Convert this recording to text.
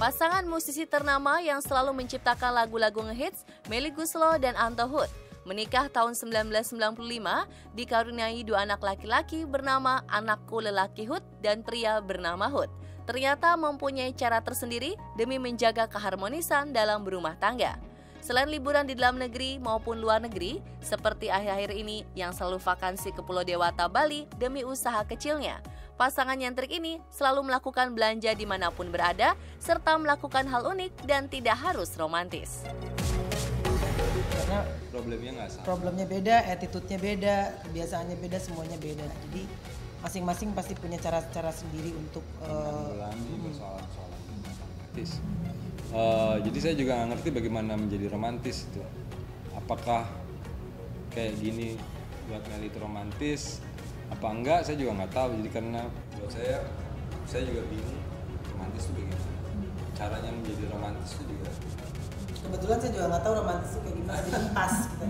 Pasangan musisi ternama yang selalu menciptakan lagu-lagu ngehits, Melly Guslo dan Anto Hood, menikah tahun 1995 dikaruniai dua anak laki-laki bernama anakku lelaki Hood dan pria bernama Hood. Ternyata mempunyai cara tersendiri demi menjaga keharmonisan dalam berumah tangga. Selain liburan di dalam negeri maupun luar negeri, seperti akhir-akhir ini yang selalu vakansi ke Pulau Dewata, Bali demi usaha kecilnya, Pasangan nyentrik ini selalu melakukan belanja di mana pun berada, serta melakukan hal unik dan tidak harus romantis. Karena problemnya nggak sama. Problemnya beda, attitude-nya beda, kebiasaannya beda, semuanya beda. Jadi masing-masing pasti punya cara-cara sendiri untuk uh, persoalan-persoalan romantis. Uh, jadi saya juga nggak ngerti bagaimana menjadi romantis itu. Apakah kayak gini buat Meli itu romantis? Apa enggak? Saya juga nggak tahu. Jadi karena buat saya saya juga bingung romantis itu bagaimana caranya menjadi romantis itu juga. Kebetulan saya juga nggak tahu romantis itu kayak gimana. Jadi pas gitu